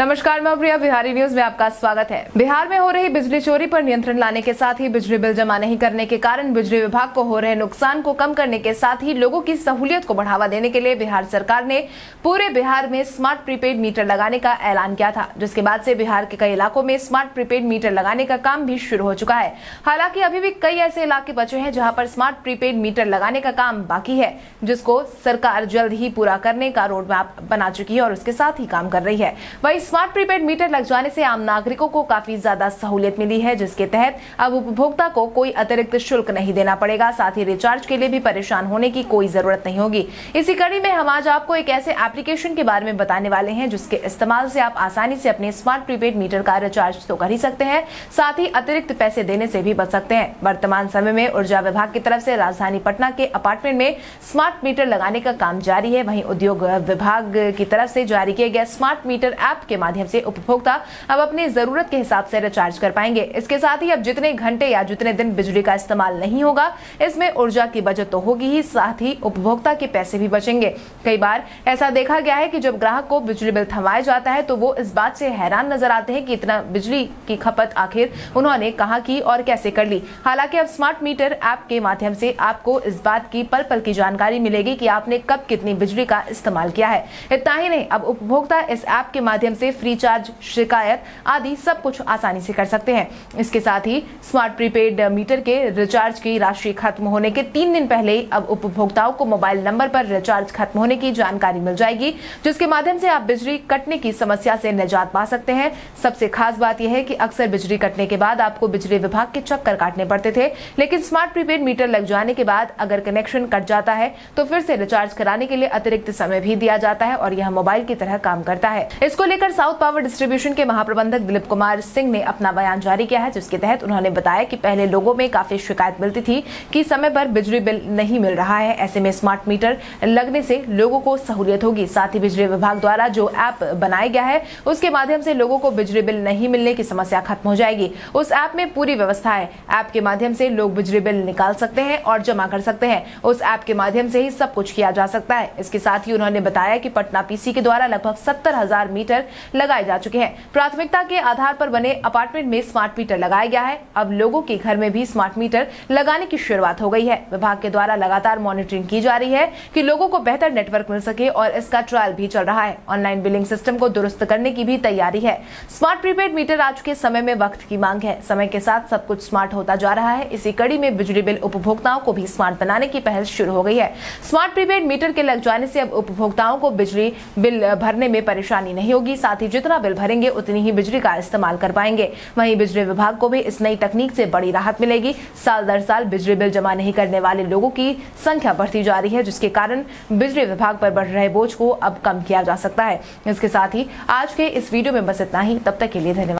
नमस्कार, मैं प्रिया। बिहारी न्यूज़ में आपका स्वागत है। बिहार में हो रही बिजली चोरी पर नियंत्रण लाने के साथ ही बिजली बिल जमा नहीं करने के कारण बिजली विभाग को हो रहे नुकसान को कम करने के साथ ही लोगों की सहूलियत को बढ़ावा देने के लिए बिहार सरकार ने पूरे बिहार में स्मार्ट प्रीपेड मीटर लगाने का ऐलान किया था, जिसके बाद से बिहार के कई इलाकों में स्मार्ट प्रीपेड मीटर लगाने का काम भी शुरू हो चुका है। हालाँकि अभी भी कई ऐसे इलाके बचे हैं जहाँ पर स्मार्ट प्रीपेड मीटर लगाने का काम बाकी है, जिसको सरकार जल्द ही पूरा करने का रोड मैप बना चुकी है और उसके साथ ही काम कर रही है। वही स्मार्ट प्रीपेड मीटर लग जाने से आम नागरिकों को काफ़ी ज़्यादा सहूलियत मिली है, जिसके तहत अब उपभोक्ता को कोई अतिरिक्त शुल्क नहीं देना पड़ेगा। साथ ही रिचार्ज के लिए भी परेशान होने की कोई ज़रूरत नहीं होगी। इसी कड़ी में हम आज आपको एक ऐसे एप्लीकेशन के बारे में बताने वाले हैं, जिसके इस्तेमाल से आप आसानी से अपने स्मार्ट प्रीपेड मीटर का रिचार्ज तो कर ही सकते हैं, साथ ही अतिरिक्त पैसे देने से भी बच सकते हैं। वर्तमान समय में ऊर्जा विभाग की तरफ़ से राजधानी पटना के अपार्टमेंट में स्मार्ट मीटर लगाने का काम जारी है। वहीं उद्योग विभाग की तरफ़ से जारी किए गए स्मार्ट मीटर ऐप के माध्यम से उपभोक्ता अब अपनी ज़रूरत के हिसाब से रिचार्ज कर पाएँगे। इसके साथ ही अब जितने घंटे या जितने दिन बिजली का इस्तेमाल नहीं होगा, इसमें ऊर्जा की बचत तो होगी ही, साथ ही उपभोक्ता के पैसे भी बचेंगे। कई बार ऐसा देखा गया है कि जब ग्राहक को बिजली बिल थमाया जाता है तो वो इस बात से हैरान नज़र आते हैं कि इतना बिजली की खपत आखिर उन्होंने कहा की और कैसे कर ली। हालाँकि अब स्मार्ट मीटर ऐप के माध्यम से आपको इस बात की पल पल की जानकारी मिलेगी कि आपने कब कितनी बिजली का इस्तेमाल किया है। इतना ही नहीं, अब उपभोक्ता इस ऐप के माध्यम से फ्री चार्ज शिकायत आदि सब कुछ आसानी से कर सकते हैं। इसके साथ ही स्मार्ट प्रीपेड मीटर के रिचार्ज की राशि खत्म होने के तीन दिन पहले अब उपभोक्ताओं को मोबाइल नंबर पर रिचार्ज खत्म होने की जानकारी मिल जाएगी, जिसके माध्यम से आप बिजली कटने की समस्या से निजात पा सकते हैं। सबसे खास बात यह है कि अक्सर बिजली कटने के बाद आपको बिजली विभाग के चक्कर काटने पड़ते थे, लेकिन स्मार्ट प्रीपेड मीटर लग जाने के बाद अगर कनेक्शन कट जाता है तो फिर से रिचार्ज कराने के लिए अतिरिक्त समय भी दिया जाता है और यह मोबाइल की तरह काम करता है। इसको लेकर साउथ पावर डिस्ट्रीब्यूशन के महाप्रबंधक दिलीप कुमार सिंह ने अपना बयान जारी किया है, जिसके तहत उन्होंने बताया कि पहले लोगों में काफ़ी शिकायत मिलती थी कि समय पर बिजली बिल नहीं मिल रहा है। ऐसे में स्मार्ट मीटर लगने से लोगों को सहूलियत होगी। साथ ही बिजली विभाग द्वारा जो ऐप बनाया गया है, उसके माध्यम से लोगों को बिजली बिल नहीं मिलने की समस्या खत्म हो जाएगी। उस ऐप में पूरी व्यवस्था है। ऐप के माध्यम से लोग बिजली बिल निकाल सकते हैं और जमा कर सकते हैं। उस ऐप के माध्यम से ही सब कुछ किया जा सकता है। इसके साथ ही उन्होंने बताया कि पटना पीसी के द्वारा लगभग सत्तर हज़ार मीटर लगाए जा चुके हैं। प्राथमिकता के आधार पर बने अपार्टमेंट में स्मार्ट मीटर लगाया गया है। अब लोगों के घर में भी स्मार्ट मीटर लगाने की शुरुआत हो गई है। विभाग के द्वारा लगातार मॉनिटरिंग की जा रही है कि लोगों को बेहतर नेटवर्क मिल सके और इसका ट्रायल भी चल रहा है। ऑनलाइन बिलिंग सिस्टम को दुरुस्त करने की भी तैयारी है। स्मार्ट प्रीपेड मीटर आज के समय में वक्त की मांग है। समय के साथ सब कुछ स्मार्ट होता जा रहा है। इसी कड़ी में बिजली बिल उपभोक्ताओं को भी स्मार्ट बनाने की पहल शुरू हो गई है। स्मार्ट प्रीपेड मीटर के लग जाने से अब उपभोक्ताओं को बिजली बिल भरने में परेशानी नहीं होगी। साथ ही जितना बिल भरेंगे, उतनी ही बिजली का इस्तेमाल कर पाएँगे। वहीं बिजली विभाग को भी इस नई तकनीक से बड़ी राहत मिलेगी। साल दर साल बिजली बिल जमा नहीं करने वाले लोगों की संख्या बढ़ती जा रही है, जिसके कारण बिजली विभाग पर बढ़ रहे बोझ को अब कम किया जा सकता है। इसके साथ ही आज के इस वीडियो में बस इतना ही। तब तक के लिए धन्यवाद।